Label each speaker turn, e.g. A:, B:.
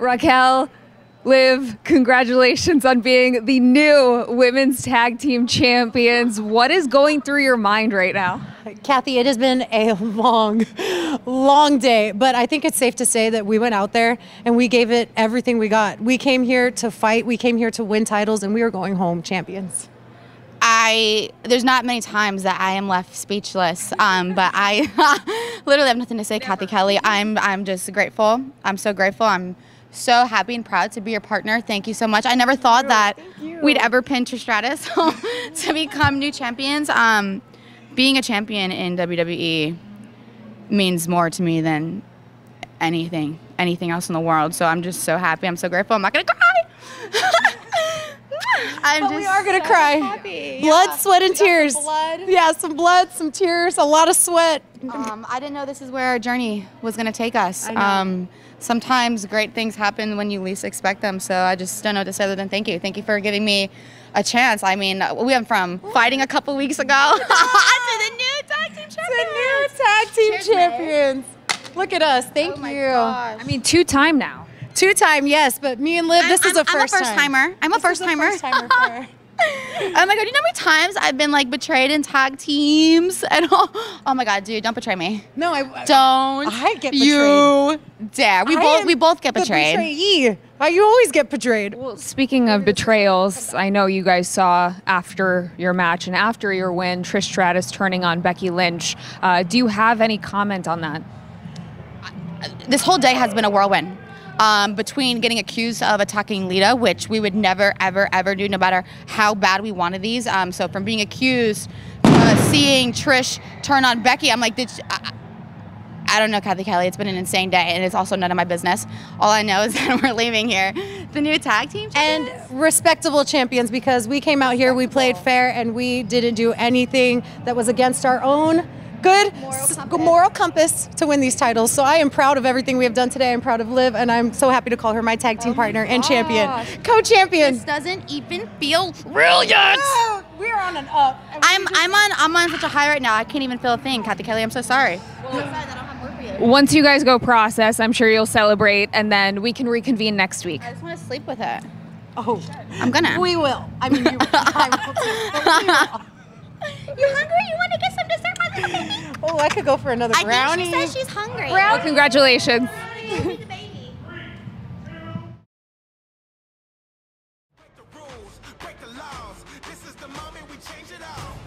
A: Raquel, Liv, congratulations on being the new women's tag team champions. What is going through your mind right now?
B: Cathy, it has been a long, long day, but I think it's safe to say that we went out there and we gave it everything we got. We came here to fight, we came here to win titles, and we are going home champions.
C: I there's not many times that I am left speechless. Um, but I literally have nothing to say, Cathy Kelley. I'm I'm just grateful. I'm so grateful. I'm so happy and proud to be your partner. Thank you so much. I never thought that we'd ever pin Trish Stratus to become new champions. Um, being a champion in WWE means more to me than anything, anything else in the world. So I'm just so happy. I'm so grateful. I'm not gonna cry. I'm
B: But we are gonna cry.
C: happy.
B: Blood,
C: Yeah.
B: sweat, and
C: We got some
B: tears.
C: blood.
B: Yeah, some blood, some tears, a lot of sweat.
C: Um, I didn't know this is where our journey was going to take us.
B: I know.
C: Um, sometimes great things happen when you least expect them. So I just don't know what to say other than thank you. Thank you for giving me a chance. I mean, we went from fighting a couple weeks ago to the new tag team champions.
B: The new tag team
C: Cheers, May.
B: champions. Look at us. Thank
C: Oh my
B: you.
C: gosh.
A: I mean, two time now.
B: Two time, yes, but me and Liv, this
C: I'm-
B: is a
C: I'm- I'm a
B: first
C: first timer. I'm a
B: This
C: first timer.
B: first timer for.
C: Oh my god, you know how many times I've been like betrayed in tag teams and all? Oh my god, dude, don't betray me.
B: No, I
C: Don't
B: I get betrayed.
C: you dare. We
B: I
C: both we both get
B: the
C: betrayed.
B: betrayee. You always get betrayed.
A: Well, speaking of betrayals, I know you guys saw after your match and after your win, Trish Stratus turning on Becky Lynch. Uh, do you have any comment on that?
C: this whole day has been a whirlwind. Um, between getting accused of attacking Lita, which we would never, ever, ever do, no matter how bad we wanted these. Um, so from being accused, uh, seeing Trish turn on Becky, I'm like, did I, I don't know, Cathy Kelley. It's been an insane day, and it's also none of my business. All I know is that we're leaving here, the new tag team.
B: And respectable champions because we came out here, we played fair, and we didn't do anything that was against our own good
C: Moral
B: s-
C: compass.
B: moral compass to win these titles. So I am proud of everything we have done today. I'm proud of Liv, and I'm so happy to call her my tag team oh partner and champion, co-champion.
C: this doesn't even feel brilliant.
B: Oh, we're on an up.
C: I'm
B: just-
C: I'm on I'm on such a high right now. I can't even feel a thing, Cathy Kelley. I'm so sorry.
A: Once you guys go process, I'm sure you'll celebrate, and then we can reconvene next week.
C: I just want to sleep with it.
B: Oh,
C: I'm gonna.
B: we will. I mean, you, I will too, but we will.
C: You hungry? You want to get some
B: oh, I could go for another
C: I
B: brownie.
C: she says she's hungry. Brownie.
A: Well, congratulations.
D: Break the laws. This is the moment we change it all.